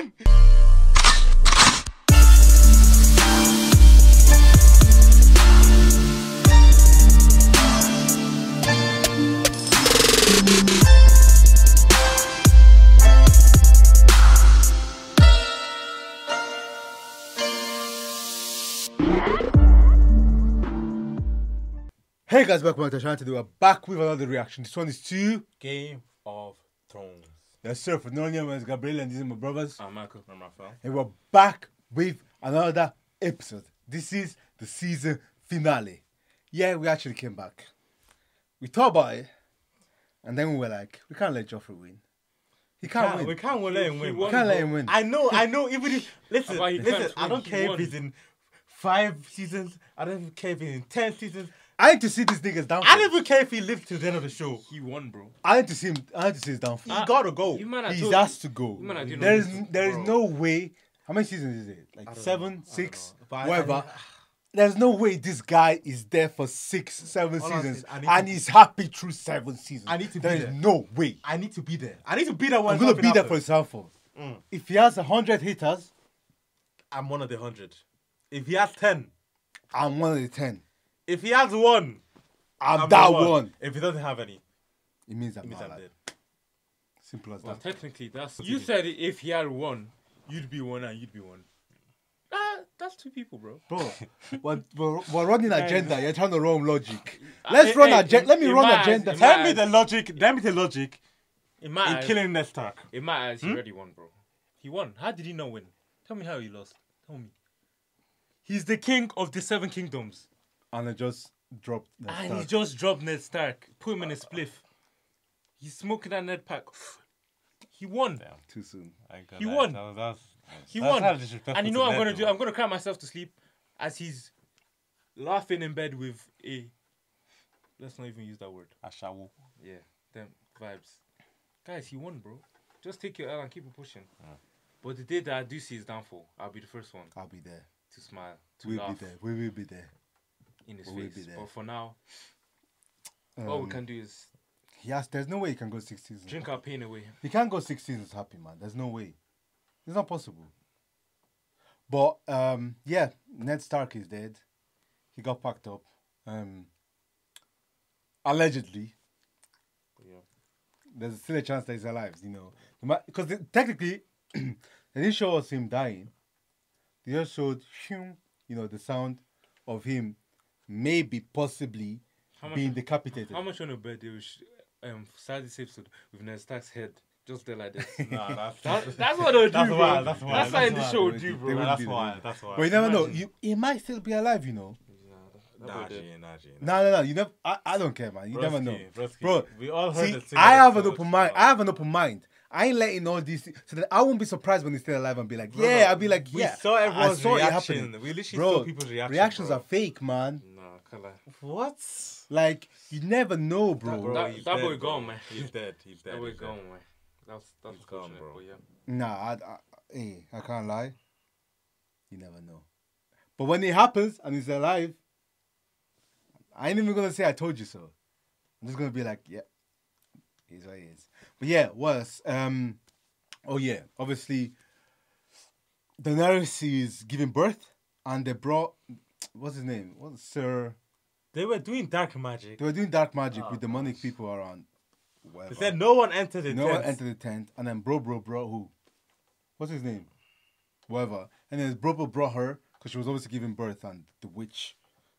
gang. Hey guys, welcome back to Shanty. We're back with another reaction. This one is to Game of Thrones. Yes sir for Nonia and Gabriel and these are my brothers. I'm Michael from Raphael. And we're back with another episode. This is the season finale. Yeah, we actually came back. We thought about it, and then we were like, we can't let Joffrey win. He can't Can't- win. we can't let him win. We can't let him win. I know, I know. Even if listen, listen, I don't care if he's in five seasons. I don't care if he's in ten seasons. I need to see this nigga's downfall. I don't even care if he lives to the end of the show. He won, bro. I need to see him. I need to see his downfall. He gotta go. You man, I He's told has to go. You man, I didn't There know is this, there is no way. How many seasons is it? Like don't seven, know. Six, don't know. But I- whatever. I- There's no way this guy is there for six, seven All seasons, I and to- he's happy through seven seasons. I need to be There is there. no way. I need to be there. I need to be there when I'm gonna something be there for happens. his downfall. Mm. If he has hundred hitters, I'm one of the hundred. If he has ten, I'm one of the ten. If he has one, I'm, I'm that the one. If he doesn't have any, It means I'm it means not I'm dead. Simple as Well, that. technically, that's you said if he had one, you'd be one and you'd be one. Ah, that's two people, bro. Bro, we're, we're, we're running agenda. You're trying to run logic. Uh, Let's run agenda. Let me run eyes- agenda. Tell me eyes- the logic. Tell me the logic In my in eyes, killing Ned Stark. in my eyes, he Hmm? already won, bro. He won. How did he not win? Tell me how he lost. Tell me. He's the king of the seven kingdoms, And I just dropped. the and start. he just dropped Ned Stark. Put him in a spliff. He's smoking that Ned pack. He won. too soon. He won. He won. And you know what I'm gonna do? I'm gonna cry myself to sleep as he's laughing in bed with a. Let's not even use that word. Ashawo. Yeah, them vibes. Guys, he won, bro. Just take your L and keep it pushing. But the day that I do see his downfall, I'll be the first one I'll be there. to smile, to We'll laugh be there. We will be there. In his We face. But for now, all we Um, can do is Yes, there's no way he can go six seasons. drink our pain away. He can't go six seasons happy, man. There's no way. It's not possible. But um, yeah, Ned Stark is dead. He got packed up. Um, allegedly, Yeah. there's still a chance that he's alive. You know, because technically, they didn't show us him dying. They just showed, you know, the sound of him maybe possibly How much? being decapitated. How much on a bed they will sh- um start this episode with Ned Stark's head just there like this? Nah, that's That- that's what they'll do, That's bro. why. That's why. That's how the why. show They do, bro. That's why. That's why. But you never know. You, he might still be alive. You know. Nah, G, nah, G, No, nah. no, no. You never. I, I don't care, man. You never know, Broski, broski. bro. We all heard See, the same I have an open mind. I have an open mind. I ain't letting all these things, so that I won't be surprised when he's still alive and be like, Brother, yeah, I'll be like, yeah. we yeah. saw everyone's I saw it reaction. happening. We literally bro. saw people's reaction, reactions bro. are fake, man. Nah. What? Like you never know, bro. Bro, That- that dead, boy bro. gone, man. He's dead. He's dead. That way he's gone, man. That's that's He's gone, bro. But yeah. Nah, I, I, hey, I can't lie. You never know. But when it happens and he's alive, I ain't even gonna say I told you so. I'm just gonna be like, yeah, he's what he is. But yeah, worse. Um, oh yeah, obviously, Daenerys is giving birth, and they brought what's his name? What's Sir? They were doing dark magic. They were doing dark magic Oh, with demonic people around. They said no one entered the no tent. one entered the tent, and then bro, bro, bro, who? What's his name? Whatever. And then bro, bro brought her because she was obviously giving birth, and the witch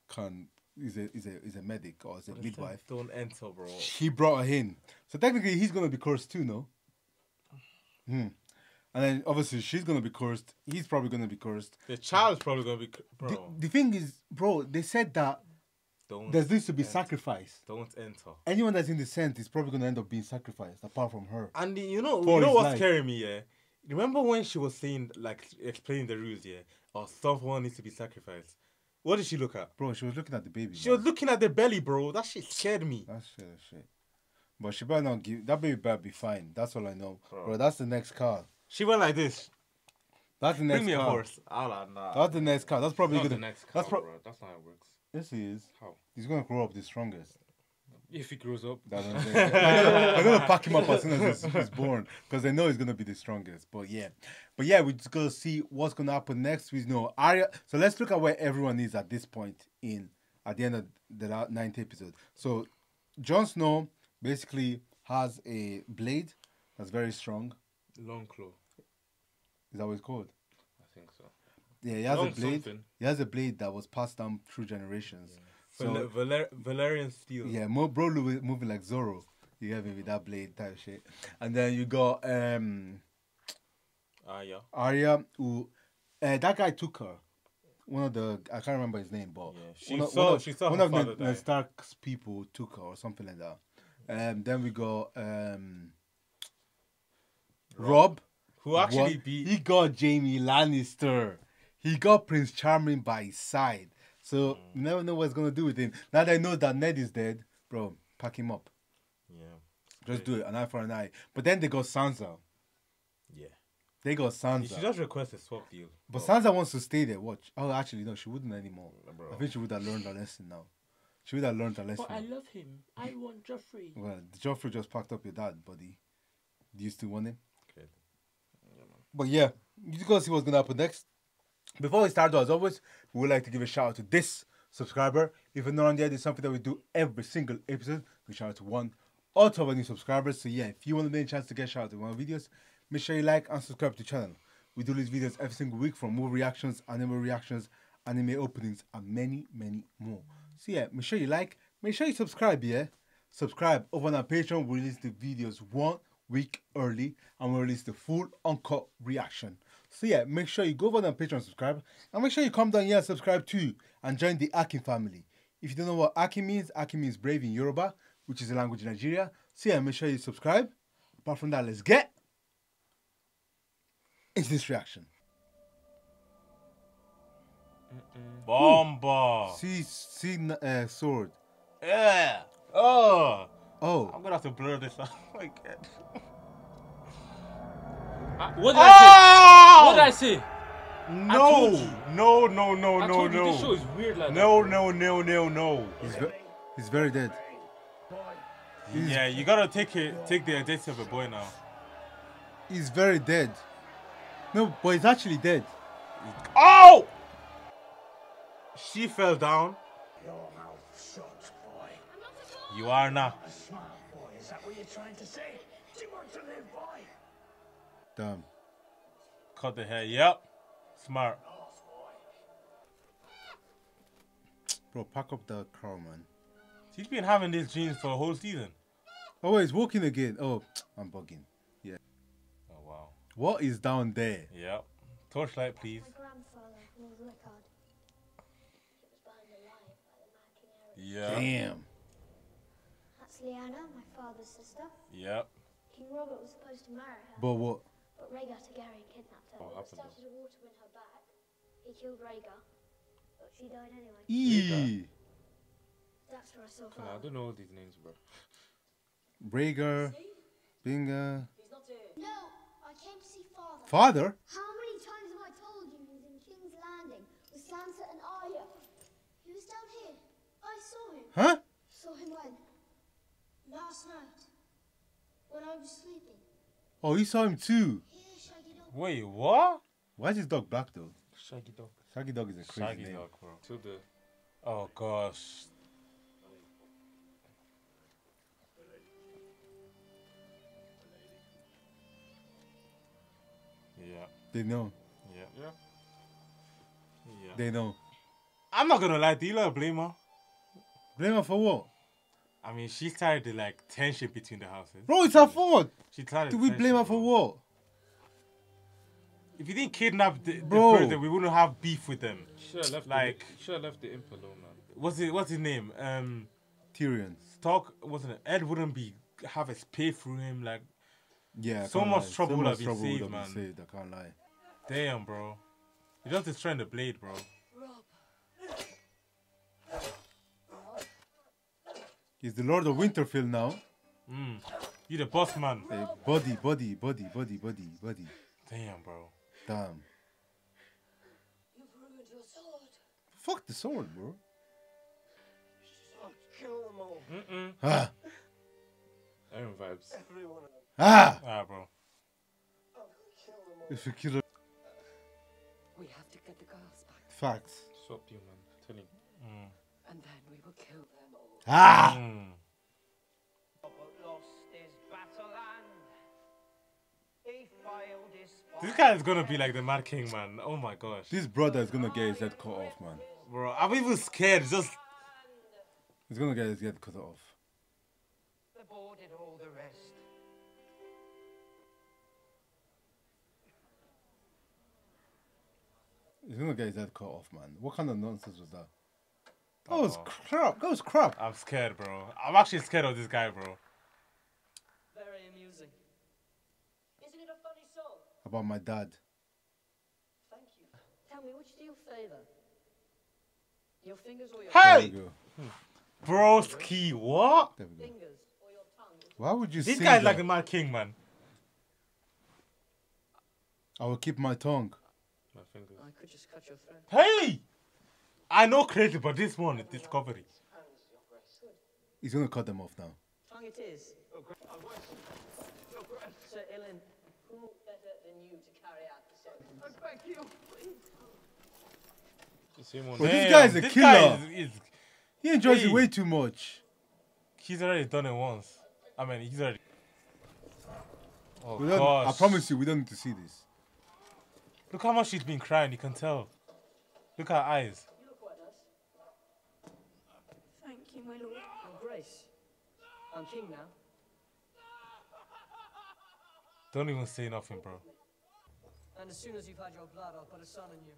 can is a is a is a medic or is a They said midwife. Don't enter, bro. He brought her in, so technically he's gonna be cursed too, no? Hmm. And then obviously she's gonna be cursed. He's probably gonna be cursed. The child's probably gonna be, bro. The, the thing is, bro, they said that don't. there needs to be enter. sacrifice. Don't enter. Anyone that's in the scent is probably gonna end up being sacrificed, apart from her. And you know, For you know what's life. scaring me, yeah. Remember when she was saying, like, explaining the rules, yeah, or someone needs to be sacrificed. What did she look at? Bro, she was looking at the baby. She was looking at the belly, bro. That shit scared me. That's shit, that's shit. But she better not give that baby better be fine. That's all I know. Bro. Bro, that's the next card. She went like this. That's the next Bring me a horse. Ah, nah. That's the next card. That's probably Not gonna the next that's pro- bro. That's not how it works. Yes he is. How? He's gonna grow up the strongest. If he grows up. That's what I'm saying. They're gonna- gonna pack him up as soon as he's, he's born because they know he's gonna be the strongest. But yeah, but yeah, we're just gonna see what's gonna happen next. We know Arya. So let's look at where everyone is at this point in at the end of the la- ninth episode. So Jon Snow basically has a blade that's very strong. Longclaw. Is that what it's called? I think so. Yeah, he has Long a blade. something. He has a blade that was passed down through generations. So Valer- Valer- Valyrian steel. Yeah, Mo bro moving like Zorro. You get me with that blade type shit. And then you got um yeah. Arya who uh, that guy took her. One of the I can't remember his name, but Yeah, she one of, saw- one of, she saw one of the, the Stark's people took her or something like that. Um then we got um Robb. Who actually What? beat. he got Jaime Lannister. He got Prince Charming by his side. So you mm. never know what's gonna do with him. Now that I know that Ned is dead, bro, pack him up. yeah. Just do it, an eye for an eye. But then they got Sansa. Yeah. They got You Sansa. should just request a swap deal. But oh. Sansa wants to stay there. Watch. Oh, actually, no, she wouldn't anymore. Bro. I think she would have learned a lesson now. She would have learned a lesson. But I love him. I want Joffrey. well, Joffrey just packed up your dad, buddy. Do you still want him? Okay. But yeah, you just gotta see what's gonna happen next. Before we start, though, as always, we would like to give a shout out to this subscriber. If you're not on there, there's something that we do every single episode. We shout out to one or two of our new subscribers. So yeah, if you want to make a chance to get shout out to one of our videos, make sure you like and subscribe to the channel. We do these videos every single week from movie reactions, anime reactions, anime openings, and many, many more. So yeah, make sure you like, make sure you subscribe, yeah. Subscribe over on our Patreon. We release the videos one week early and we release the full uncut reaction. So yeah, make sure you go over on Patreon subscribe and make sure you come down here and subscribe too and join the Akin family. If you don't know what Akin means, Akin means brave in Yoruba, which is a language in Nigeria. So yeah, make sure you subscribe. Apart from that, let's get into this reaction. Bomba. See, see, uh, sword. Yeah. Oh. Oh, I'm gonna have to blur this out. Oh my god. What did I Oh! say? What did I say? Oh! No. told you. No, no, no, I no, told you no. this show is weird like No, no, no, no, no. he's, ve- he's very dead. Yeah, you gotta take it, take the identity of a boy now. He's very dead. No, but he's actually dead. Oh! She fell down. Your mouth shut, boy. You are now. A smart boy, is that what you're trying to say? Do you want to live, boy? Damn. Cut the hair. Yep. Smart. Bro, pack up the car, man. She's been having these jeans for a whole season. Oh, wait, he's walking again. Oh, I'm bugging. Yeah. Oh wow. What is down there? Yep. Torchlight, please. My grandfather, Lord Rickard. He was burned alive by the Mad King Aerys. Yeah. Damn. That's Lyanna, my father's sister. Yep. King Robert was supposed to marry her, But what? But Rhaegar Targaryen kidnapped her. What He happened started a war to win her back. He killed Rhaegar, but she died anyway. Eee. That's where I saw Nah, I don't know all these names, bro. Rhaegar. Binga. No, I came to see father. Father? How many times have I told you he was in King's Landing with Sansa and Arya? He was down here. I saw him. Huh? Saw him when? Last night. When I was sleeping. Oh, you saw him too. Here, Shaggy Dog. Wait, what? Why is his dog black though? Shaggy dog. Shaggy Dog is a crazy Shaggy name. dog, bro. To the Oh gosh. Yeah. They know. Yeah. yeah. Yeah. They know. I'm not gonna lie, do you like blame her? Blame her for what? I mean, she started the like tension between the houses. Bro, it's her fault. She started. Do we blame her for what? If you didn't kidnap the, the Bro. president, we wouldn't have beef with them. Should have left Like- the, should have left the imp alone, man. What's it? What's his name? Um, Tyrion. Stark wasn't it? Ed wouldn't be have a spear through him. Like, Yeah. So much lie. trouble so would much have been trouble would saved, have man. been saved. I can't lie. damn, bro. You just destroying the blade, bro. He's the Lord of Winterfell now. Mm. You the boss man. Hey, body, body, body, body, body, body. Damn, bro. Damn. You've ruined your sword. Fuck the sword, bro. kill them all. Mm-mm. Ah, Iron vibes. Every one of them. ah. Ah, bro. I'm gonna kill them all. If you kill her, We have to get the girls back, facts. Swap you, man. Tell him. and then we will kill them all. Ah. Mm. but lost his battle and he failed his This guy is gonna be like the Mad King, man. Oh my gosh. This brother is gonna get his head cut off, man. Bro, I'm even scared. Just He's gonna get his head cut off. the board did all the rest. He's gonna get his head cut off, man. What kind of nonsense was that? That oh. was crap. That was crap. I'm scared, bro. I'm actually scared of this guy, bro. Very amusing. Isn't it a funny song? About my dad. Thank you. Tell me, which do you favour? Your fingers or your There we Hey, go. Hmm. broski, what? There we go. fingers or your tongue? Why would you say This sing guy's like that? the Mad King, man. I will keep my tongue. My fingers. I could just cut your throat. Hey, I know crazy, but this one is Discovery. He's gonna cut them off now. Tongue it is. Oh, Sir Ilyn, who better than you to carry out the ceremony? The same one. But this Damn, guy is a this killer. guy is, is He enjoys it way too much. he's already done it once. I mean, he's already. Oh We gosh! I promise you, we don't need to see this. Look how much she's been crying. You can tell. Look at her eyes. You look quite nice. Thank you, my lord. Your Grace. I'm king now. Don't even say nothing, bro. And as soon as you've had your blood, I'll put a son in you.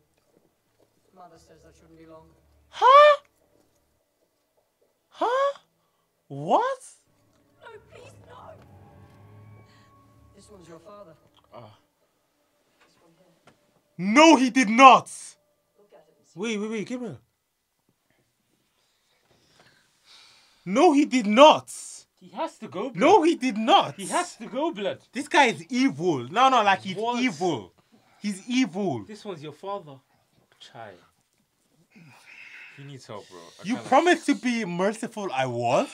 Mother says that shouldn't be long. Huh? Huh? What? No, please, no. This one's your father. Ah. This one here. No, he did not. Look at it and see. Wait, wait, wait, Gabriel. No, he did not. He has to go. Blood. No, he did not. He has to go, blood. This guy is evil. No, no, like he's What? evil. He's evil. This one's your father. Child. He needs help, bro. I You can't- promised to be merciful. I was.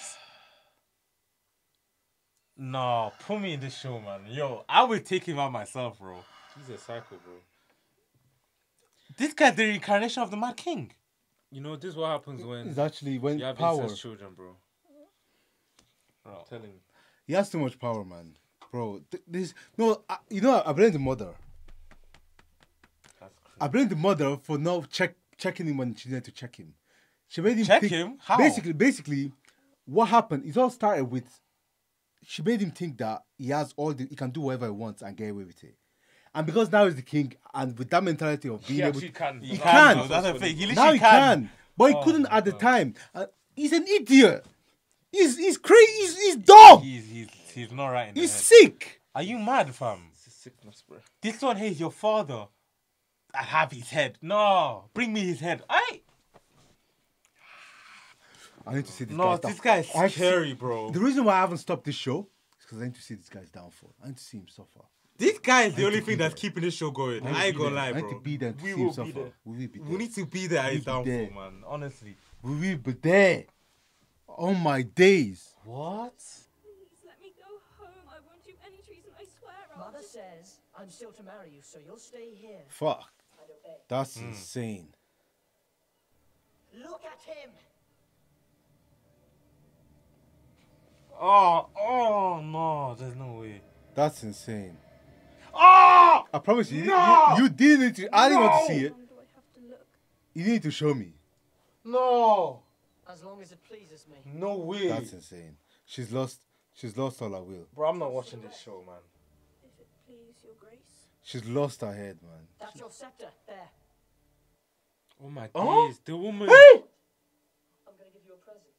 No, put me in this show, man. Yo, I will take him out myself, bro. He's a psycho, bro. This guy's the reincarnation of the Mad King. You know, this is what happens when It's actually when you have power. incest children, bro. Bro. I'm telling you. He has too much power, man. Bro, th- this no. I, you know, I blame the mother. That's crazy. I blame the mother for not check checking him when she needed to check him. She made him Check think- him? How? Basically, basically, what happened? It all started with. She made him think that he has all the he can do whatever he wants and get away with it, and because now he's the king, and with that mentality of being He able, actually can. He can. can. That's the thing. He now literally he can, but he Oh couldn't at the God. time. Uh, he's an idiot. He's he's crazy. He's, he's dumb. He's, he's, he's not right in the He's head. sick. Are you mad, fam? It's a sickness, bro. This one here is your father. I have his head. No, bring me his head. I I need to see this. no, guy's this down- guy is I have to see- scary, bro. The reason why I haven't stopped this show is because I need to see this guy's downfall. I need to see him suffer. This guy is the only thing that's there. keeping this show going. I need I ain't gonna there. lie, I need to be there to We see him will be suffer. there. We will be there. We need to be there at his We'll downfall, man. Honestly. We will be there. Oh my days. What? Please let me go home. I won't do any treason. I swear. I'll Mother says I'm still to marry you, so you'll stay here. Fuck. I'd obey. That's Hmm. insane. Look at him. Oh, oh no, there's no way. That's insane. Oh! I promise you, you- No! you, you didn't need to. I didn't want to see it. Do I have to look? You need to show me. No! As long as it pleases me. No way. That's insane. She's lost. She's lost all her will. Bro, I'm not watching this show, man. If it please your grace. She's lost her head, man. That's your scepter. There. Oh my Oh? days, the woman. Hey! I'm going to give you a present.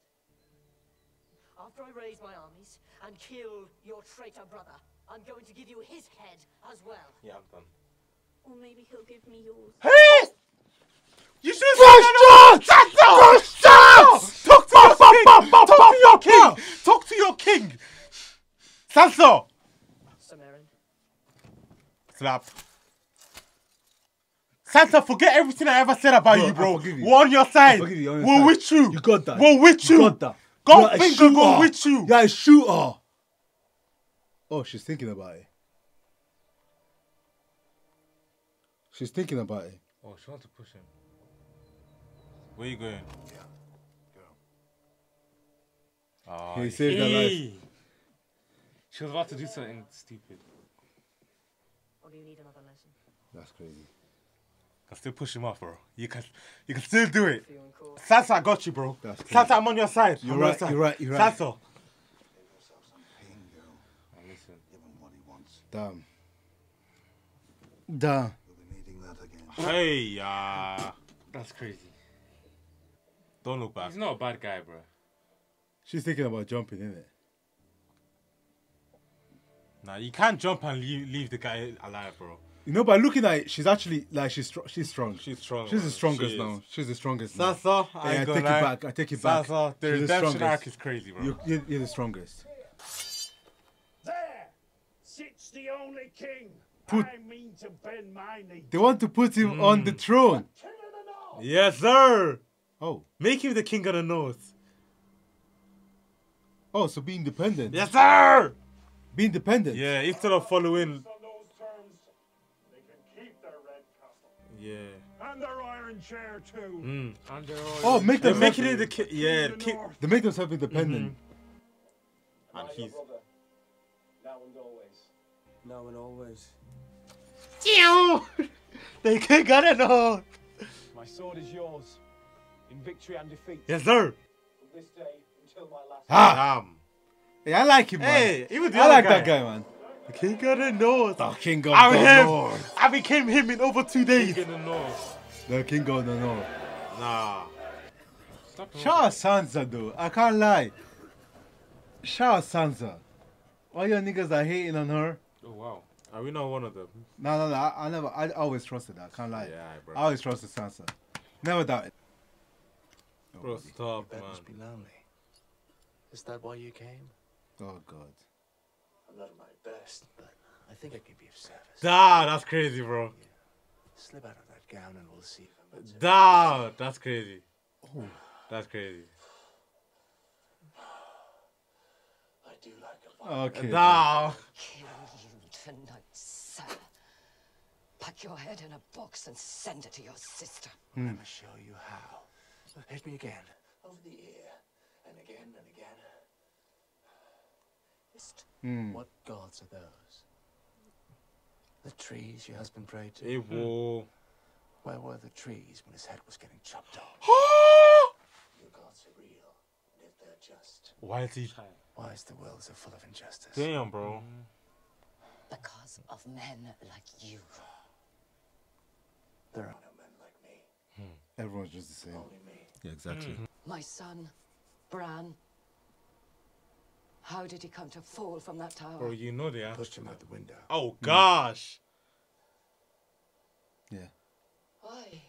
After I raise my armies and kill your traitor brother, I'm going to give you his head as well. Yeah, I'm done. Or maybe he'll give me yours. Hey! You should have Questions! Talk to your king! Talk to your king! Talk to your king! Sansa! Samarin, Slap. Santa, forget everything I ever said about Bro, you, I bro. forgive you. We're on your side. you, on your We're side. with you. You got that. We're with You you. got that. Goldfinger go with you. Yeah, shoot her. Oh, she's thinking about it. She's thinking about it. Oh, she wants to push him. Where you going? Yeah, Oh, He saved her life. She was about to do something stupid. Or do you need another lesson? That's crazy. Can still push him off, bro. You can, you can still do it. For you in court. Sansa, I got you, bro. That's crazy. Sansa, I'm on your side. You're I'm right, side. you're right, you're right. Sansa. Listen. Give him what he wants. Damn. Damn. We'll be needing that again. Hey, uh, That's crazy. don't look back. He's not a bad guy, bro. She's thinking about jumping, isn't it? Nah, you can't jump and leave, leave the guy alive, bro. You know, by looking at it, she's actually like she's str- she's strong. She's strong. She's the strongest She now. She's the strongest. now. I Yeah, I take gonna it lie. back. I take it back. Sansa, the She's redemption strongest. arc is crazy, bro. You, you, you're the strongest. There sits the only king. Put- I mean to bend my knee. They want to put him on the hmm. throne. King of the North. Yes, sir. Oh, Make him the king of the north. oh, so be independent. Yes, sir. Be independent. Yeah, instead of following. On those terms, they can keep their red castle Yeah. and their iron chair too. Mm. And they're Oh, make them making self- it the king. Yeah, the king. North. They make themselves independent. And he's. Now and always. Now and always. the king of it north. My sword is yours. In victory and defeat. Yes, sir. From this day until my last. Ah, Damn. Hey, I like him, man. Hey, even the I other like guy. that guy, man. The king of the north. The king of I'm the him. north. I became him in over two days. in the north. The king of the north. Nah. Stop Shout out Sansa though. I can't lie. Shout out Sansa. All your niggas are hating on her. Oh wow. Are we not one of them? No, no, no. I, I never. I always trusted her. I can't lie. Yeah, bro. I always trusted Sansa. Never doubted. Bro, stop, That man. must be lonely. Is that why you came? Oh God. I'm not at my best, but I think I can be of service. Nah, that's crazy, bro. Slip out of that gown and we'll see if I'm at Nah, that's crazy. That's crazy. I do like a lot. Okay. Nah. Kill you tonight, sir. Pack your head in a box and send it to your sister. Hmm. Let me show you how. Hit me again. Over the ear. And again and again. Just Hmm. What gods are those? The trees your husband prayed to? Hey, whoa. Where were the trees when his head was getting chopped off? Your gods are real. And if they're just, Why is he? why is the world so full of injustice? Damn, bro. Because of men like you. There are no men like me. Everyone's just the same. Only me. Yeah, exactly. My son, Bran. How did he come to fall from that tower? Bro, you know they are. Pushed him out the window. Oh mm. gosh. Yeah. Why?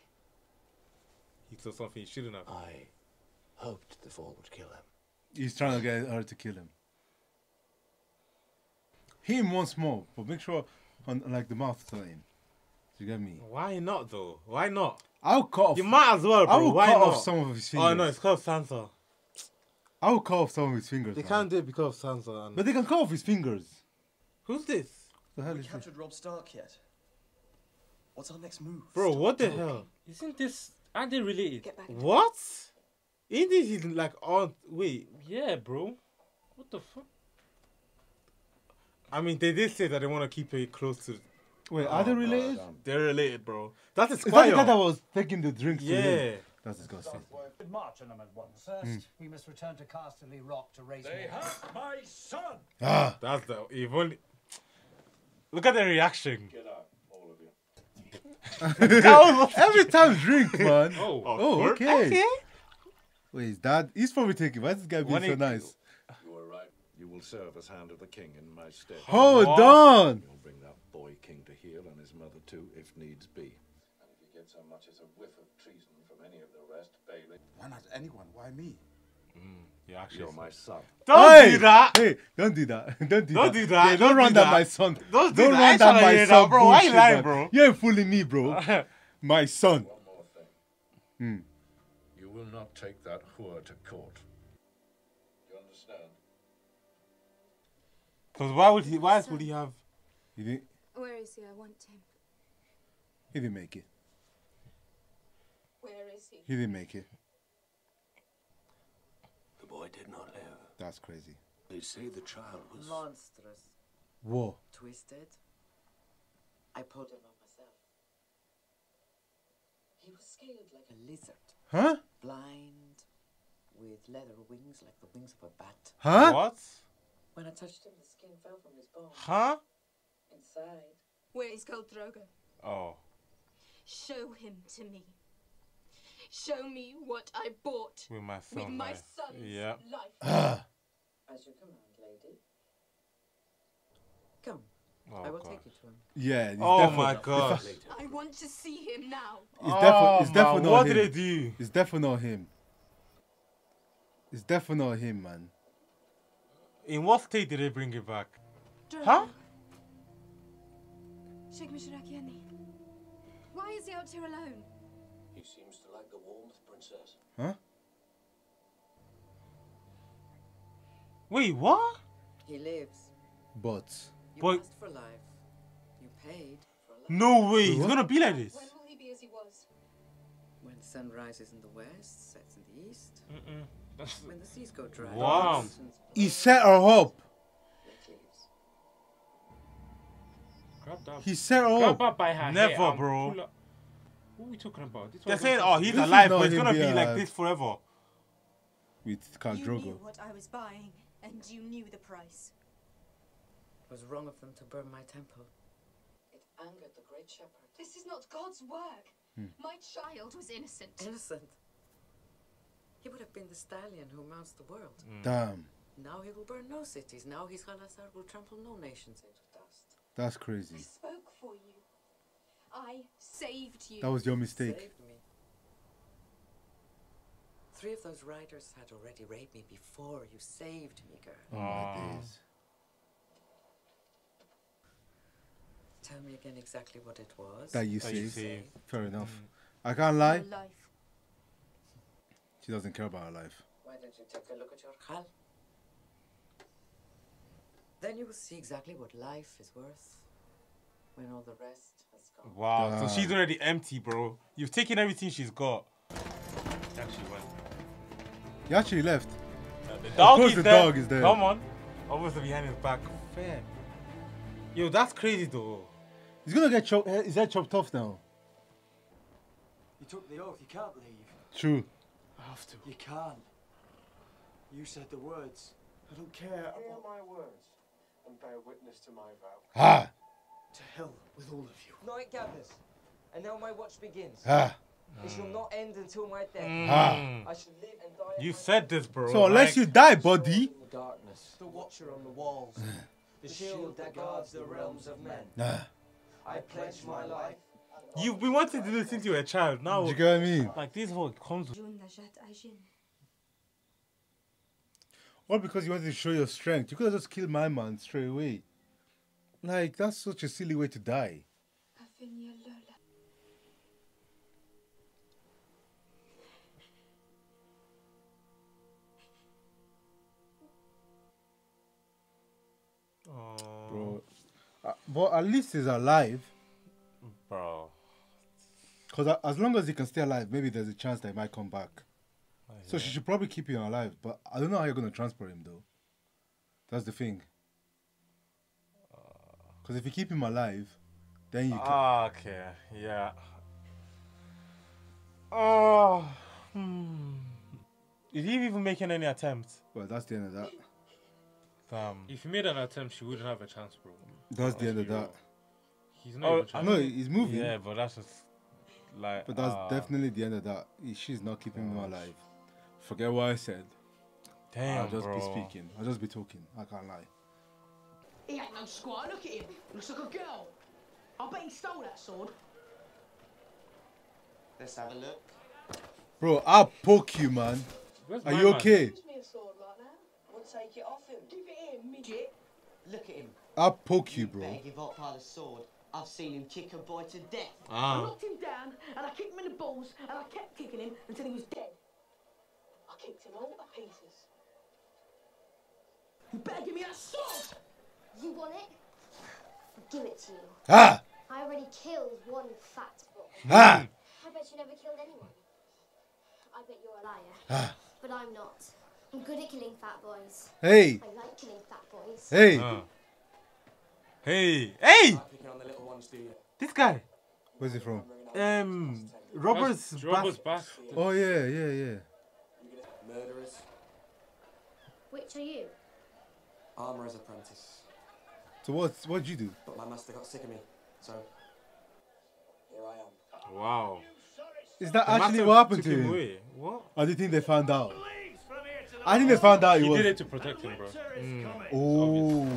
He saw something he shouldn't have. I hoped the fall would kill him. He's trying to get her to kill him. Him once more, but make sure on, on like the mouth something. You get me? Why not though? Why not? I'll cut off. You might as well, bro. I'll Why cut not? off some of his fingers. Oh no, it's called Sansa. I will cut off some of his fingers. They man. can't do it because of Sansa. And... But they can cut off his fingers. Who's this, The hell We is this? captured Robb Stark yet? What's our next move? bro? What the hell? Isn't this? Aren't they related? Get back. What? Ain't this is like on? Wait, Yeah, bro. What the fuck? I mean they did say that they want to keep it close to. Wait, are oh, they related? They're related, bro. That's a Is that the guy that was taking the drinks? to him? Yeah. That's disgusting. Good march on them at once. First, we must return to Casterly Rock to raise They more. have my son. Ah, That's the you've. Look at the reaction. Get out, all of you. every time drink, man. Oh, Oh, course. okay. Wait, is that? He's probably thinking, why is this guy being When so he- nice? You were right. You will serve as hand of the king in my stead. Hold What? on. You'll bring that boy king to heel and his mother too, if needs be. And if he gets so much as a whiff of treason from any of the rest, Bailey. Why not anyone? Why me? Mm, you actually You're my son. Don't hey, do that. Hey, don't do that. Don't do don't that. Do that. Yeah, don't, don't run do that. down my son. Don't, do don't that. run down my son. That, bro. Why you lying, bro? You ain't fooling me, bro. my son. One more thing. Mm. You will not take that whore to court. You understand? Because why would he? Why else would he have? He didn't. Where is he? I want him. He didn't make it. Where is he? He didn't make it. The boy did not live. That's crazy. They say the child was monstrous, Whoa. twisted. I pulled him up myself. He was scaled like a lizard. Huh? Blind, with leather wings like the wings of a bat. Huh? What? When I touched him, the skin fell from his bone. Huh? Inside. Where is Khal Drogo? Oh. Show him to me. Show me what I bought With my with son. my life. son's Yeah. life. As you command, lady. Come. Oh, I will God. take you to him. Yeah. Oh my it's gosh. I want to see him now. It's oh, definitely, Oh, it's definitely man, not what him. did they do? It's definitely not him. It's definitely not him, man. In what state did they bring it back? Drogo. Huh? Sheikh Mishrakiani. Why is he out here alone? The warmth, princess. Huh? Wait, what? He lives. But You But- asked for life. You paid for life. No way. He's gonna be like this. When will he be as he was? When the sun rises in the west, sets in the east. Mm-mm. That's- When the seas go dry. Wow. and the mountains he set her up. Grab that. He set her Grab up. her by her Never, hair and bro. Pull her- What are we talking about? This They're saying, oh, he's This is alive, not but it's him gonna be being like alive. this forever. With Khal you knew what I was buying, and you knew the price. It was wrong of them to burn my temple. It angered the great shepherd. This is not God's work. Hmm. My child was innocent. Innocent. He would have been the stallion who mounts the world. Damn. Now he will burn no cities. Now his Khalasar will trample no nations into dust. That's crazy. I spoke for you. I saved you. That was your mistake. Saved me. Three of those riders had already raped me before you saved me, girl. Oh days. Tell me again exactly what it was. That you That you saved. saved. Fair mm-hmm. enough. I can't lie. Your life. She doesn't care about her life. Why don't you take a look at your Khal? Then you will see exactly what life is worth when all the rest has gone. Wow. Damn. So she's already empty, bro. You've taken everything she's got. Actually, went. He actually left. The Of course is the there. dog is there. Come on. Obviously behind his back. Fair. Yo, that's crazy though. He's gonna get chopped. His head chopped off now. You took the oath, you can't leave. True. I have to. You can't. You said the words. I don't care Hear about... my words and bear witness to my vow. Ah. To hell with all of you. Night gathers, and now my watch begins. Ah. It shall not end until my death. Ah. I shall live and die. You said this, bro. So unless like- you die, buddy. the darkness, the watcher on the walls, the shield that guards the realms of men. Ah. I pledge my life. You've been wanting to do this since you were a child. Now, Do you get what I mean? like this whole comes. with- Jun Najat Ajin. Because you wanted to show your strength. You could have just killed my man straight away. Like that's such a silly way to die. Oh, Bro. Uh, but at least he's alive. bro. Because as long as he can stay alive, maybe there's a chance that he might come back. So she should probably keep him alive. But I don't know how you're going to transport him, though. That's the thing. Because if you keep him alive, then you can. Ah, okay. Yeah. Oh. Hmm. Is he even making any attempts? Well, that's the end of that. Damn. If he made an attempt, she wouldn't have a chance, bro. That's the end of that. He's not Oh, even trying. No, he's moving. Yeah, but that's just like. But that's ah, definitely the end of that. She's not keeping him alive. Forget what I said. Damn, I'll just bro. be speaking. I'll just be talking. I can't lie. He ain't no squire, look at him. Looks like a girl. I bet he stole that sword. Let's have a look. Bro, I'll poke you, man. Where's Are you man? okay? Gives me a sword like that. We'll take it off him. Give it here, midget. Look at him. I'll poke you, bro. Better give up by the sword. I've seen him kick a boy to death. I Ah. knocked him down and I kicked him in the balls and I kept kicking him until he was dead. I kicked him all to pieces. You better give me that sword! You want it? Give it to you. Ah! I already killed one fat boy. Ah! I bet you never killed anyone. I bet you're a liar. Ah. But I'm not. I'm good at killing fat boys. Hey. I like killing fat boys. Hey. Uh. Hey, hey! Picking on the little ones, do you? This guy. Where's he from? Um, Robert's Robert's back. Oh yeah, yeah, yeah. Murderers. Which are you? Armourer's apprentice. So what? What'd you do? But my master got sick of me, so here I am. Wow. Is that The actually what happened to him him? away. What? Or do you think they found out? I think they found out he, He was. did it to protect him, bro. Mm. Oh,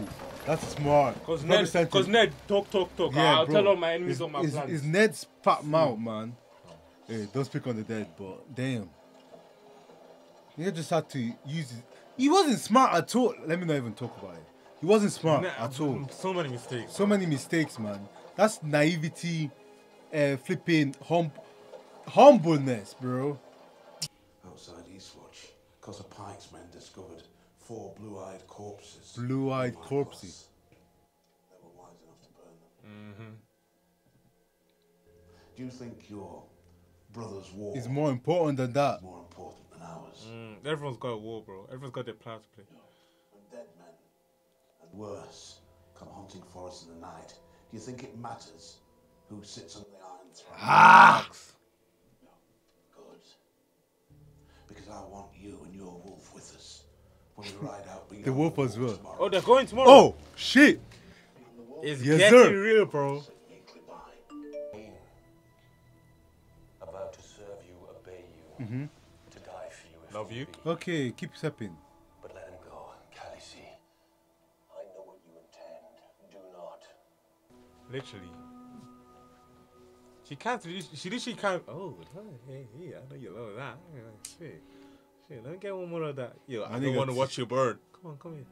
that's smart. Because Ned, cause Ned, talk, talk, talk. Yeah, I'll bro. tell all my enemies on my is, plans. Is Ned's fat mouth, hmm. man? Hey, don't speak on the dead, but damn. He just had to use it. He wasn't smart at all. Let me not even talk about it. He wasn't smart Nah, at all. So many mistakes. So many mistakes, man. That's naivety, uh, flipping hum- humbleness, bro. Outside Eastwatch, because of Pyke's men discovered four blue-eyed corpses. Blue-eyed corpses. They were wise enough to burn them. Mm-hmm. Do you think your brother's war is more important than that? more important than ours? Mm, everyone's got a war, bro. Everyone's got their plan to play. Worse, come hunting for us in the night, do you think it matters who sits on the Iron Throne? Ah! Good. Because I want you and your wolf with us when we ride out beyond The wolf as well. tomorrow. Oh, they're going tomorrow. Oh, shit. It's Yes, getting sir. real, bro. About to serve you, obey you, Mm-hmm. to die for you Love you. Okay, keep stepping. Literally. She can't. She literally can't. Oh, hey, hey, I know you love that. Yeah, Shit, shit. Let me get one more of that. Yo, I, I don't want to watch you burn. Come on, come here.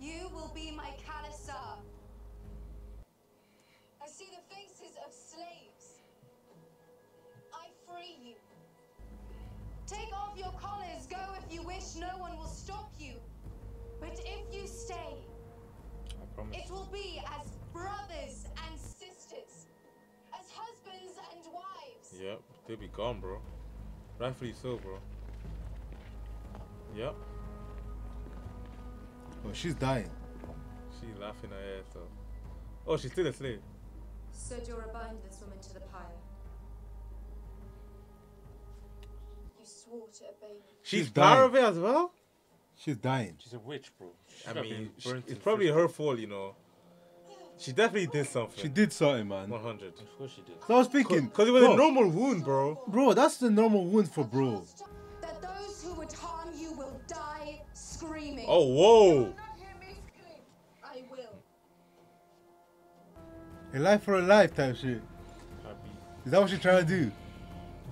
You will be my Khalasar. I see the faces of slaves. I free you. Take off your collars, go if you wish, no one will stop you. But if you stay, I promise. it will be as brothers and sisters, as husbands and wives. Yep, they'll be gone, bro. Rightfully so, bro. Yep. Oh, she's dying. She laughing her ass off. Oh, she's still a slave. So Jorah bind this woman to the pyre. You swore to obey me. She's, She's part dying. of it as well. She's dying. She's a witch, bro. Should I mean, been sh- burnt it's probably her fault, you know. She definitely did something. She did something, man. 100. Of course she did. So I was thinking, Because it was bro, a normal wound, bro. Bro, that's the normal wound for bro. That those who would harm you will die screaming. Oh, whoa. I will. A life for a life type shit. Is that what she's trying to do?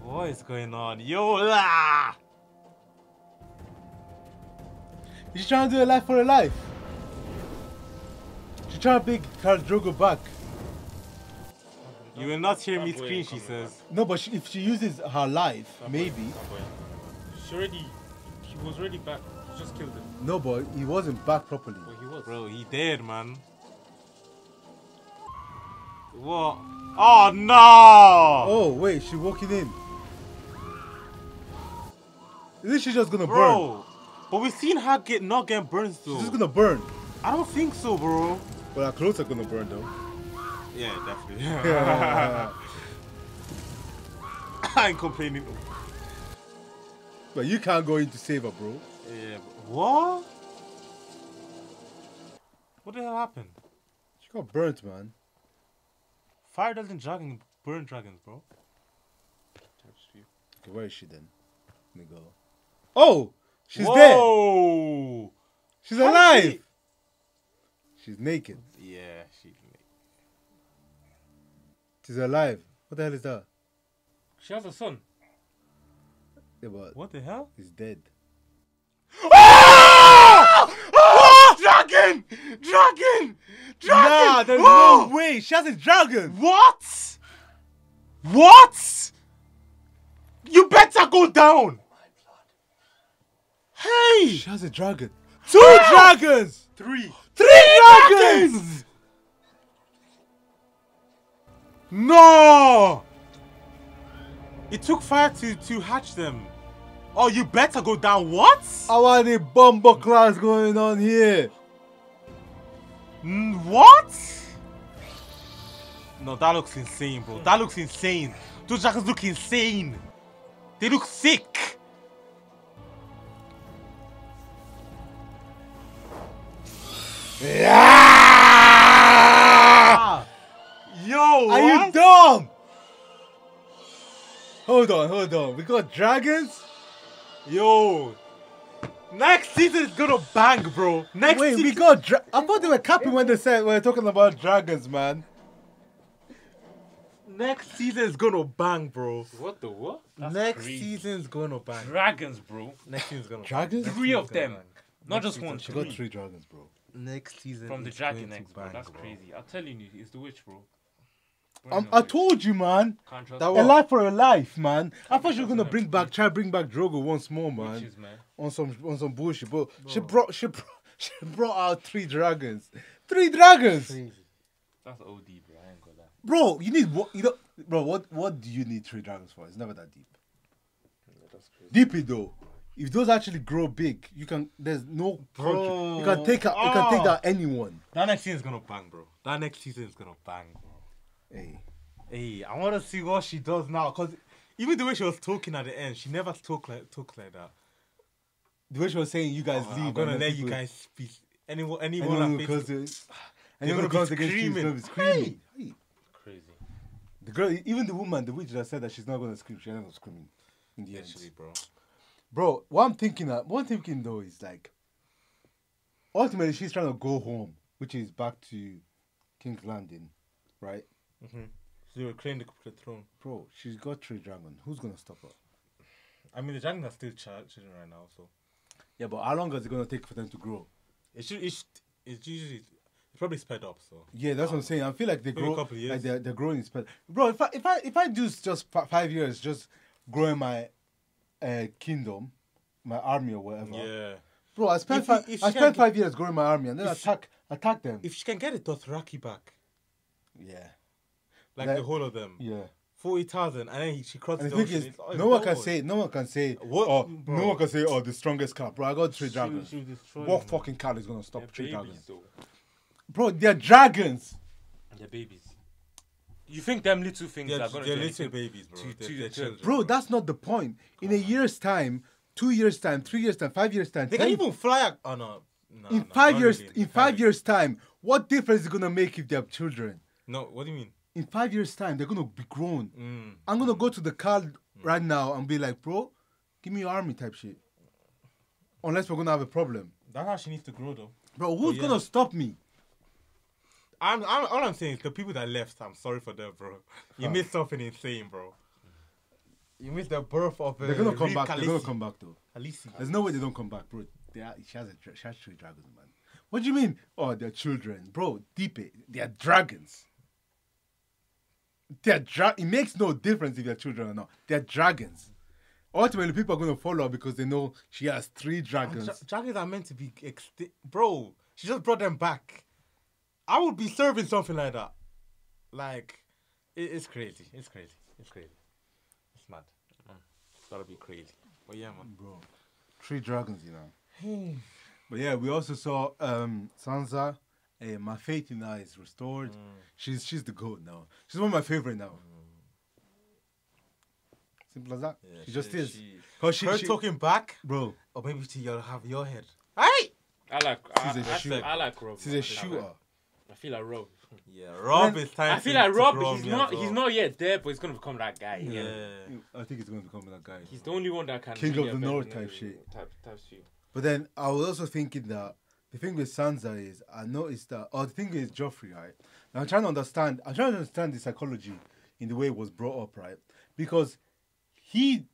What is going on? Yo, lah! She's trying to do a life for a life. She's trying to pick Khal Drogo back. You will not hear me scream, she says. No, but she, if she uses her life, maybe. She already, he was already back. She just killed him. No, but he wasn't back properly. he was. Bro, he dead, man. What? Oh, no! Oh, wait, she's walking in. Isn't she just gonna burn? But we've seen her get not getting burned though. She's gonna burn. I don't think so, bro. But her clothes are gonna burn though. Yeah, definitely. Yeah. I ain't complaining. But you can't go in to save her, bro. Yeah, what? What the hell happened? She got burnt, man. Fire doesn't dragon burn dragons, bro. Okay, where is she then? Let me go. Oh! She's there! Whoa! She's How alive! she- She's naked. Yeah, she's naked. She's alive. What the hell is that? She has a son. Yeah, but What the hell? he's dead. Oh! Dragon! Dragon! Dragon! Nah, there's Oh! no way. She has a dragon. What? What? You better go down. Hey! She has a dragon. Two dragons! Three. Three dragons! No! It took fire to, to hatch them. Oh, you better go down. What? How are the bomber class going on here? Mm, what? No, that looks insane, bro. That looks insane. Those dragons look insane. They look sick. Hold on, hold on. We got dragons? Yo. Next season is gonna bang, bro. Next Wait, we got dra- I thought they were capping when they said we were talking about dragons, man. Next season is gonna bang, bro. What the what? That's Next crazy. season's gonna bang. Dragons, bro. Next season's gonna Dragons? Bang. Three of them. bang. Not Next just one. She got three dragons, bro. Next season From the Dragon going X, bro. That's bro. crazy. I'm telling you, it's the witch, bro. Um, I told you, man. Can't A life for a life, man. I thought she was gonna bring back, try bring back Drogo once more, man. Witches, man. On some, on some bullshit. But she brought, she brought, she brought out three dragons. Three dragons, That's OD, bro. I ain't gonna lie. bro. You need what? You know, bro. What, what do you need three dragons for? It's never that deep. Deep it though. If those actually grow big, you can. There's no country. You can take. A, you can take that anyone. That next season is gonna bang, bro. That next season is gonna bang. Hey, Hey, I want to see what she does now, cause even the way she was talking at the end, she never talk like talk like that. the way she was saying, you guys Oh, leave. I'm gonna and then let you people- guys speak. Anyone, anyone, Anyone that who faces- comes to- they're anyone who gonna comes be against you is screaming. gonna be screaming. Hey. Crazy. The girl, even the woman, the witch that said that she's not gonna scream, she ended up screaming. In the Literally, end. bro. Bro, what I'm thinking, uh, what I'm thinking though is like, ultimately she's trying to go home, which is back to King's Landing, right? Mm-hmm. So they were claiming the, the throne. Bro, she's got three dragons. Who's gonna stop her? I mean, the dragons are still charging right now, so Yeah, but how long is it gonna take for them to grow? it should. It should it's usually it's probably sped up. So Yeah, that's what I'm saying. I feel like they grow, couple of years. like they're, they're growing. Spe- Bro, if I if I if I do just fi- five years, just growing my uh, kingdom, my army or whatever. yeah. Bro, I spent If five, if I spent five years growing my army and then attack attack them. If she can get a Dothraki back, yeah, like That- the whole of them, yeah. forty thousand, and then he, she crosses And the the ocean. thing is, it's- oh, no one it's can say, no one can say, What- oh, bro. no one can say, oh, the strongest cat, bro. I got three dragons. she will destroy what them, fucking cat is gonna stop They're three dragons? though. Bro, they're dragons. They're babies. You think them little things They're, are gonna they're little babies, bro. to- They're, to they're the children. Bro, that's not the point. In a year's time, two years time, three years time, five years time, They 10 can even fly. Oh no, no in no, five years, really. in five years time, what difference is it gonna make if they have children? No, what do you mean? In five years time, they're gonna be grown. Mm. I'm gonna go to the car right now and be like, bro, give me your army type shit. Unless we're gonna have a problem, That's how she needs to grow, though. bro. Who's yeah. gonna stop me? I'm, I'm all I'm saying is the people that left. I'm sorry for them, bro. You Huh. missed something insane, bro. You missed the birth of. Uh, They're gonna come back. They're gonna come back though. Khaleesi. There's no way they don't come back, bro. They are, she has a she has three dragons, man. What do you mean? Oh, they're children, bro. Deep it. They're dragons. They're dra- It makes no difference if they're children or not. They're dragons. Ultimately, people are gonna follow her because they know she has three dragons. Dra- dragons are meant to be extinct, bro. She just brought them back. I would be serving something like that. Like, it, it's crazy. It's crazy. It's crazy. It's mad. It's gotta be crazy. But yeah, man. bro. Three dragons, you know. But yeah, we also saw um, Sansa. Eh, my faith in her is restored. She's she's the goat now. She's one of my favorite now. Simple as that. she, just is. Cause she, her she- talking back, bro. or maybe to your have your head. Hey, I like. I, She's a I, shooter. I like Robb. She's man. a shooter. I feel like Robb. Yeah, Robb Then- is time. I feel like Robb. He's not. as He's not yet there, but he's gonna become that guy. Yeah. Yeah. I think he's going to become that guy. He's the only one that can. King of the North type shit. Type, type shit. But then I was also thinking that the thing with Sansa is I noticed that, or the thing is Joffrey, right? And I'm trying to understand. I'm trying to understand the psychology in the way it was brought up, right? Because he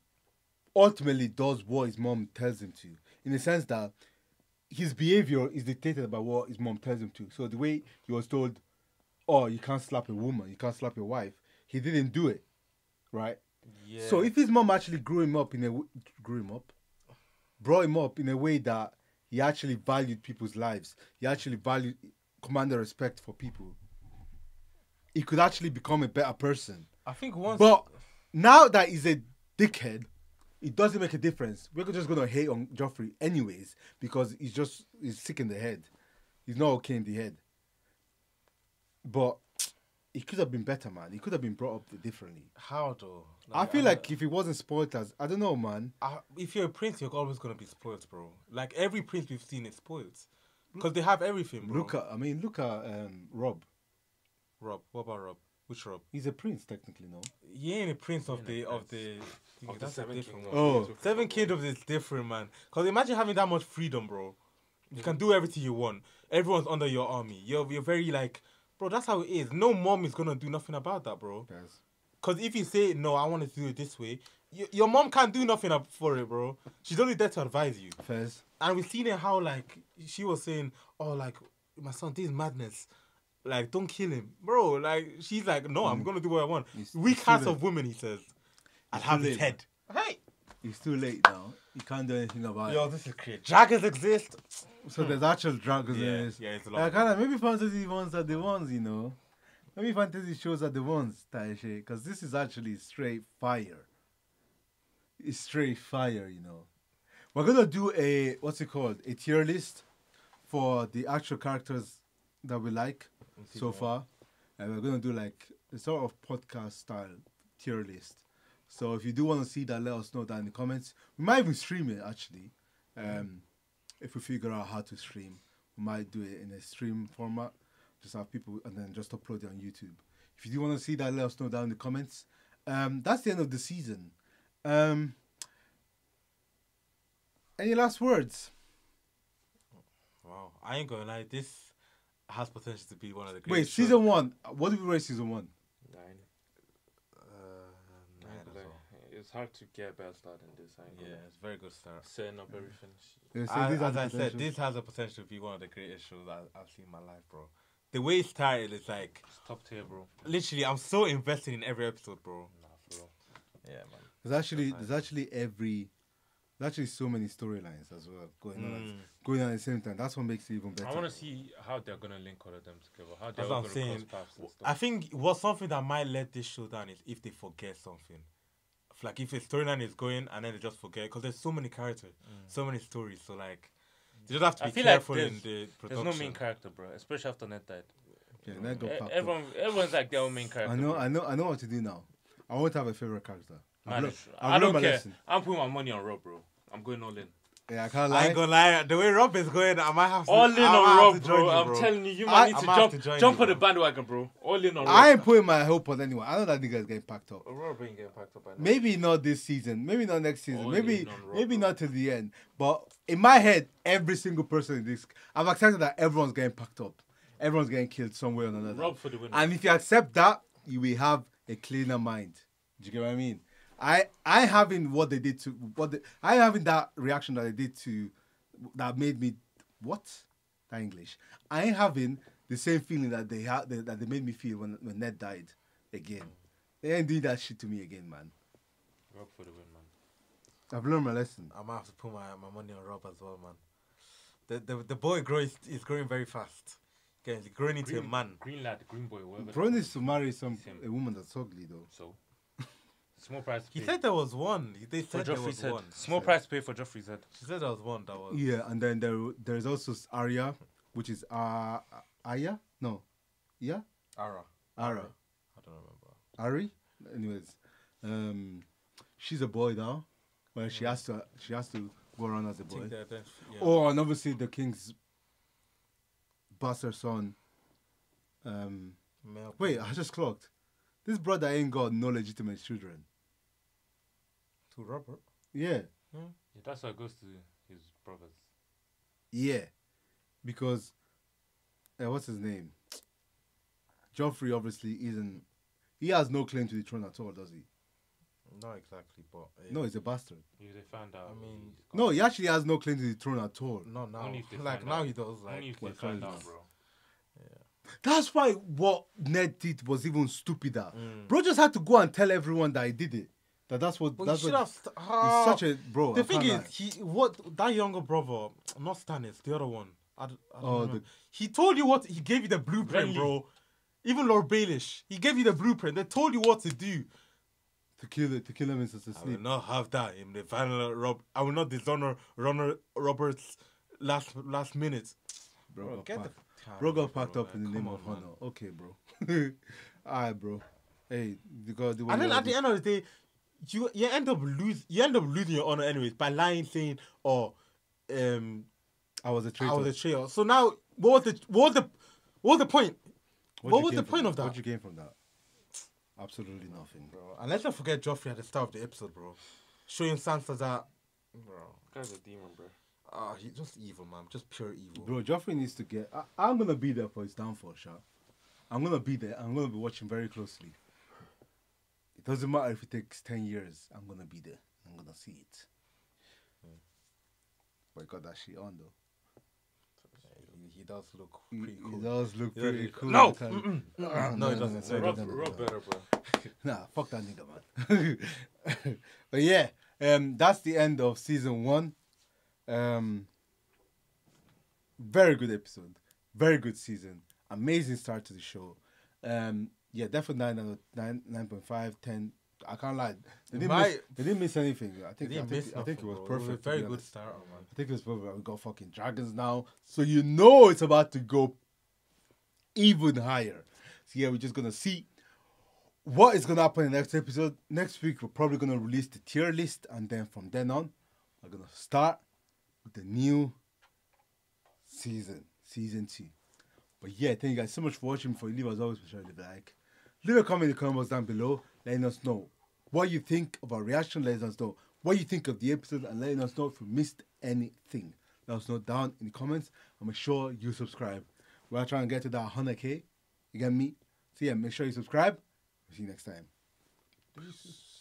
ultimately does what his mom tells him to, in the sense that his behavior is dictated by what his mom tells him to. So the way he was told, "Oh, you can't slap a woman, you can't slap your wife," he didn't do it, right? Yeah. So if his mom actually grew him up in a grew him up, brought him up in a way that he actually valued people's lives. He actually valued commanded respect for people. He could actually become a better person. I think once. But now that he's a dickhead, it doesn't make a difference. We're just gonna hate on Joffrey anyways because he's just he's sick in the head. He's not okay in the head. But he could have been better, man. He could have been brought up differently. How though? I feel like if he wasn't spoiled as I don't know, man. Uh, if you're a prince, you're always gonna be spoiled, bro. Like every prince we've seen is spoiled, because they have everything, bro. Look at I mean, look at um, Robb. Robb, what about Robb? Which Robb? He's a prince technically, no? He ain't a prince of the of the. Of the that's a Seven different Kingdoms. one. Oh. Seven Kingdoms is different, man. Cause imagine having that much freedom, bro. You can do everything you want. Everyone's under your army. You're you're very like, bro. That's how it is. No mom is gonna do nothing about that, bro. Yes. Cause if you say no, I want to do it this way. y- Your mom can't do nothing up for it, bro. She's only there to advise you. Fairs. And we've seen it how like she was saying, "Oh, like my son, this is madness. Like, don't kill him, bro." Like she's like, "No, I'm gonna do what I want." Weak it's too hearts late. of women, he says. I'll have his head. Hey, It's too late now. You can't do anything about yo, it. Yo, this is crazy. Dragons exist. So there's actual dragons Yeah, in this. yeah, it's a lot. I kind of maybe fantasy ones are the ones, you know. Maybe fantasy shows are the ones, Taishe, because this is actually straight fire. It's straight fire, you know. We're gonna do a what's it called? A tier list for the actual characters that we like so far, and we're gonna do like a sort of podcast style tier list. So if you do want to see that, let us know down in the comments. We might even stream it actually. Um, if we figure out how to stream, we might do it in a stream format. Just have people and then just upload it on YouTube. If you do want to see that, let us know down in the comments. Um, that's the end of the season. Um, any last words? Wow, I ain't gonna lie. This has potential to be one of the Wait, greatest. shows. season one. What did we rate season one? Nine Nine, as like, well. It's hard to get a better start than this. I ain't gonna Yeah, it's a very good start. Setting up everything. Yeah, so I- this has as the I said, potential. this has the potential to be one of the greatest shows I, I've seen in my life, bro. The way it's started is like It's top tier, bro. literally, I'm so invested in every episode, bro. Nah, for real. Yeah, man. There's actually there's actually every there's actually so many storylines as well going on Mm. at, going on at the same time. That's what makes it even better. I want to see how they're gonna link all of them together. How they're That's all what I'm gonna saying. cross paths and stuff. I think what's something that might let this show down is if they forget something. Like if a storyline is going and then they just forget because there's so many characters, so many stories. So like, they just have to Mm. I be feel like careful in the production. there's production. no main character, bro. Especially after Ned died. Yeah, Ned got E- packed up. everyone, everyone's like their own main character. I know, bro. I know, I know what to do now. I want to have a favorite character. I've Man, lear- it's- I've I don't care. lesson. I'm putting my money on Robb, bro. I'm going all in. Yeah, I can't I ain't gonna lie, the way Robb is going, I might have to. All in I might on have Robb, to bro. join you, I'm telling you, you I- might need I to jump, to join jump you, on the bandwagon, bro. All in on Robb. I ain't putting my hope on anyone. I know that nigga is getting packed up. Robb ain't getting packed up by now. Maybe not this season. Maybe not next season. All maybe in on Robb, maybe bro. not till the end. But in my head, every single person in this, I've accepted that everyone's getting packed up. Everyone's getting killed some way or another. Robb for the win. And if you accept that, you will have a cleaner mind. Do you get what I mean? I I having what they did to what they, I having that reaction that they did to that made me what that English. I ain't having the same feeling that they had that they made me feel when when Ned died again. They ain't doing that shit to me again, man. Robb for the win, man. I've learned my lesson. I might have to put my, my money on Robb as well, man. The the, the boy grows is growing very fast. Getting he's growing into Green, a man. Green lad, green boy, whatever. Bro needs to marry some Same. a woman that's ugly though. So, small price. He pay. said there was one. They for said there Joffrey's was head. one. Small price to pay for Joffrey's head. She said there was one that was. Yeah, and then there there's also Arya, which is uh Aya? No. Yeah? Ara. Ara. I don't remember. Ari? Anyways. Um she's a boy now. Well she has to she has to go around as a boy. think that, that, yeah. Oh, and obviously the king's bastard son. Um Male wait, I just clocked. This brother ain't got no legitimate children. To Robert. Yeah. Yeah, that's how it goes to his brothers. Yeah, because uh, what's his name? Joffrey obviously isn't. He has no claim to the throne at all, does he? Not exactly, but uh, No, he's a bastard. If they found out, I mean, No, he actually has no claim to the throne at all. not now. Only if they Like now out. he does. Like Only if they well, find out, enough. bro. That's why what Ned did was even stupider. Mm. Bro just had to go and tell everyone that he did it. That That that's what But that's he what. have. St- he's such a bro. The I thing is, lie. he what that younger brother, not Stannis, the other one. I, d- I don't Oh, the- He told you what he gave you the blueprint, Renly. bro. Even Lord Baelish, he gave you the blueprint. They told you what to do. to kill it, to kill him is to I will sleep. not have that in the final. Robb, I will not dishonor Runner Roberts last last minute. Bro, Bro, got get the packed. f- bro got out of here, packed bro, up in the like, name come of on, man. honor. Okay, bro. Alright, bro. Hey, you gotta do And then at the end of the day, you you end up lose you end up losing your honor anyways by lying, saying, "Oh, um, I was a traitor. I was a traitor." So now, what was the what was the what was the point? What'd what was the point that? of that? What'd you gain from that? Absolutely nothing, bro. And let's not forget Joffrey at the start of the episode, bro, showing Sansa that, bro, Guy's a demon, bro. ah, he's just evil, man, just pure evil. Bro, Joffrey needs to get. I, I'm gonna be there for his downfall, shot. I'm gonna be there. I'm gonna be watching very closely. It doesn't matter if it takes ten years. I'm gonna be there. I'm gonna see it. But he got that shit on though. He, he does look pretty cool. he does look He pretty look- cool. No! Mm-mm. No, he doesn't. No, Robb, doesn't. Robb better, bro. Nah, fuck that nigga, man. but yeah, um, that's the end of season one. Um, very good episode, very good season, amazing start to the show. Um, yeah, definitely nine out of nine, nine point five, ten. I can't lie. They didn't, My- miss, they didn't miss anything. I think. I think, I think it was bro. It was a perfect. very good start, oh, man. I think it was perfect. We got fucking dragons now, so you know it's about to go even higher. So yeah, we're just gonna see what is gonna happen in the next episode. Next week we're probably gonna release the tier list, and then from then on, we're gonna start with the new season, season two. But yeah, thank you guys so much for watching. For you leave as always, be sure to leave a like, leave a comment in the comments down below, letting us know what you think of our reaction. Letting us know what you think of the episode, and letting us know if you missed anything. Let us know down in the comments, and make sure you subscribe. We're trying to get to that 100k. You get me? So yeah, make sure you subscribe. See you next time. Peace.